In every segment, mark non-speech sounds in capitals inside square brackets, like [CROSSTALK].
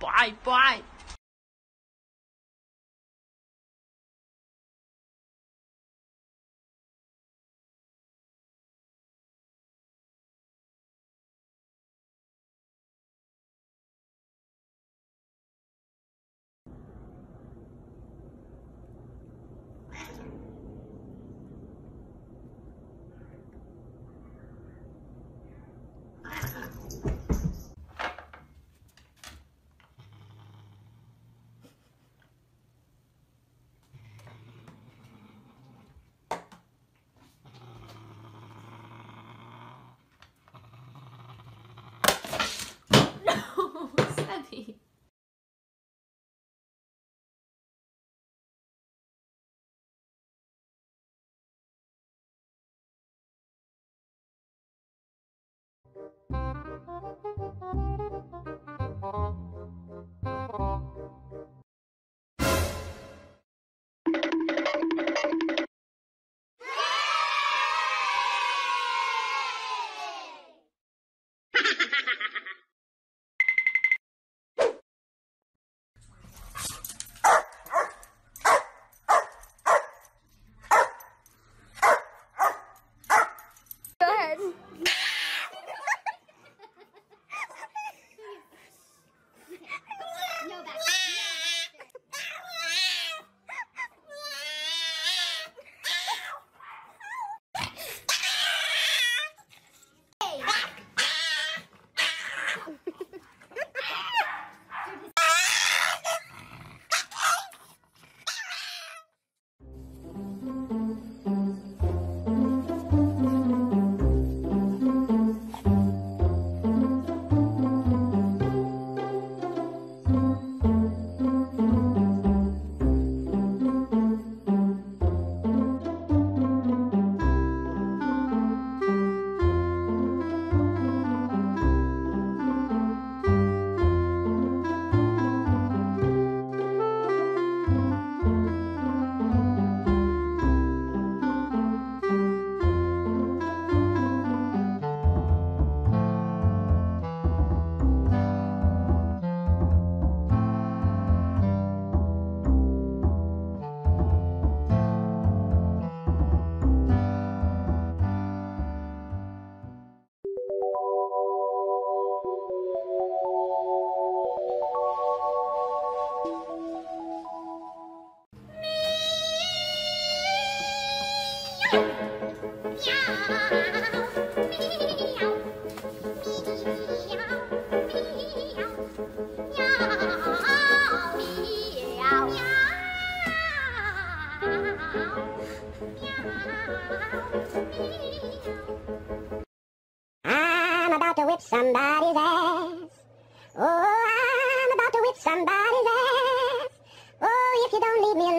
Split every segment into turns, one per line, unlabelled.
ปล่
อ拜
I'm about to whip somebody's ass. Oh, I'm about to whip somebody's ass. Oh, if you don't leave me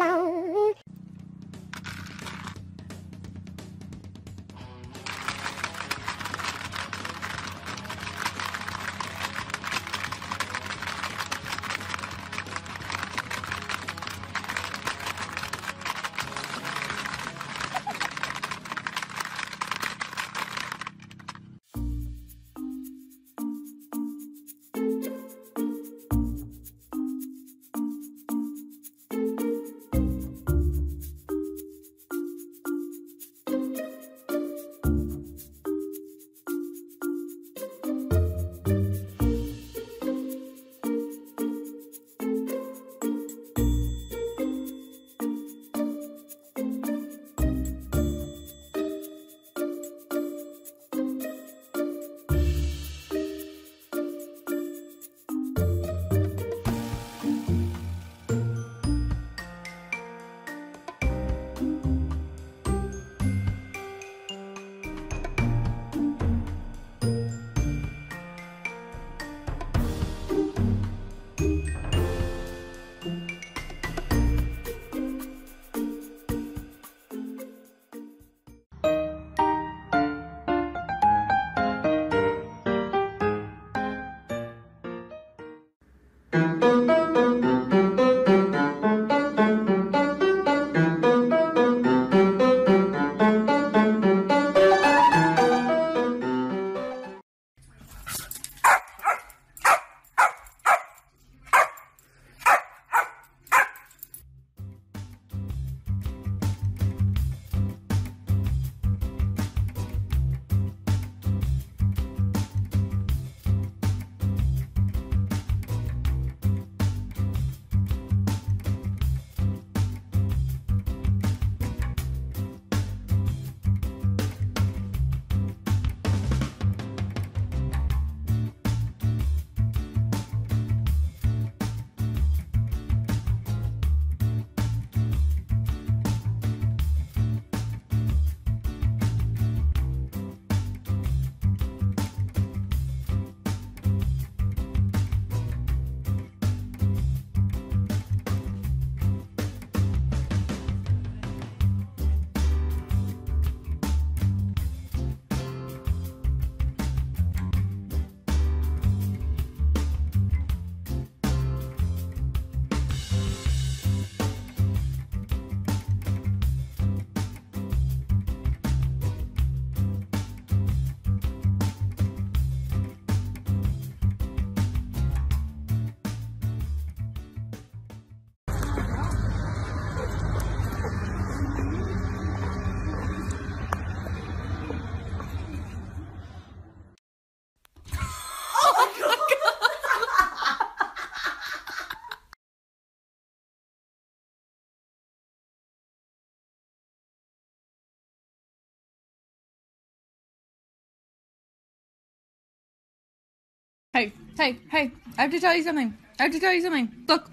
Hey, hey, I have to tell you something. I have to tell you something. Look,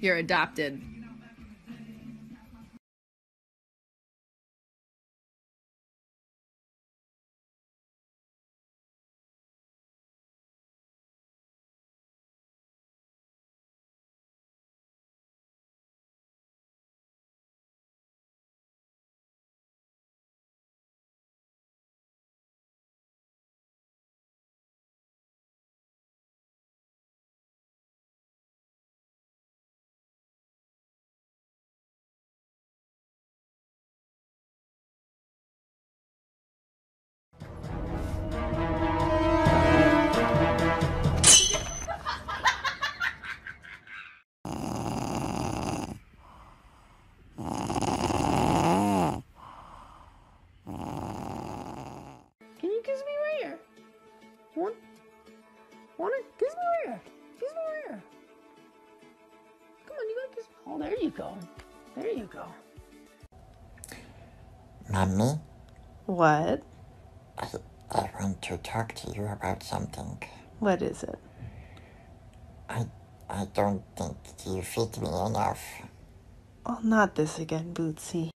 you're adopted.
There you go. There you go.
Mommy,
What?
I, I want to talk to you about something.
What is it?
I, I don't think you feed me enough.
Oh, not this again, Bootsy.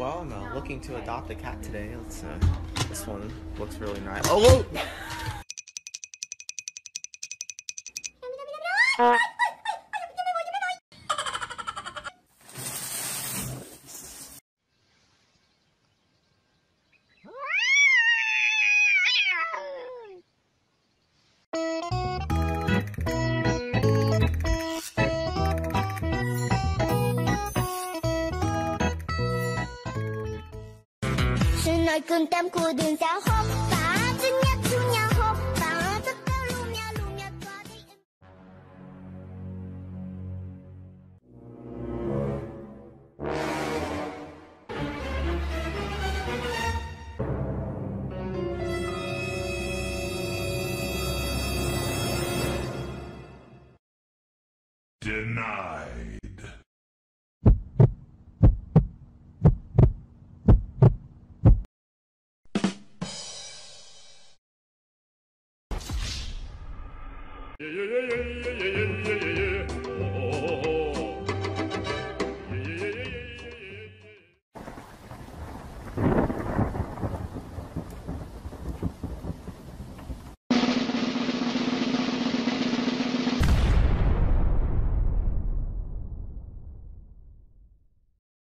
Well, I'm uh, looking to adopt a cat today. Let's, uh, this one looks really nice. Oh, whoa! [LAUGHS] [LAUGHS] [LAUGHS]
널 끈 감고 든
사업 바 진약 중량